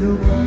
could